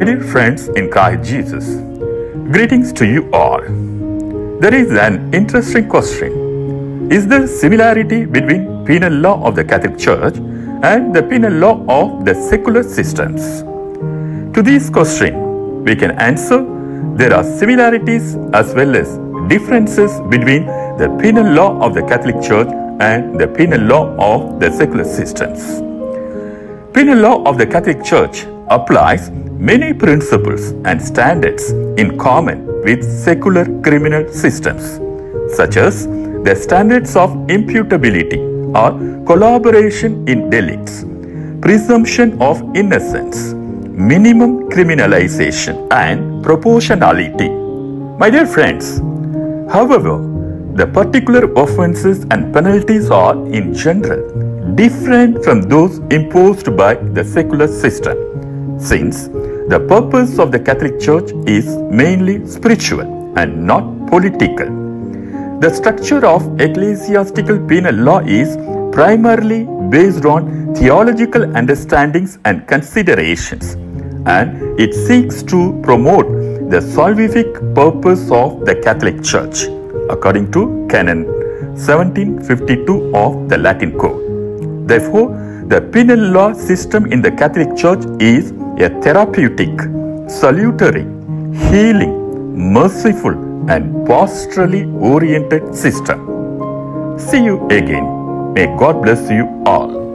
Dear friends in Christ Jesus, greetings to you all. There is an interesting question. Is there similarity between penal law of the Catholic Church and the penal law of the secular systems? To this question, we can answer there are similarities as well as differences between the penal law of the Catholic Church and the penal law of the secular systems. Penal law of the Catholic Church applies many principles and standards in common with secular criminal systems, such as the standards of imputability or collaboration in delicts, presumption of innocence, minimum criminalization, and proportionality. My dear friends, however, the particular offences and penalties are in general different from those imposed by the secular system, since the purpose of the Catholic Church is mainly spiritual and not political. The structure of ecclesiastical penal law is primarily based on theological understandings and considerations, and it seeks to promote the salvific purpose of the Catholic Church, according to Canon 1752 of the Latin Code. Therefore, the penal law system in the Catholic Church is a therapeutic, salutary, healing, merciful, and pastorally oriented system. See you again. May God bless you all.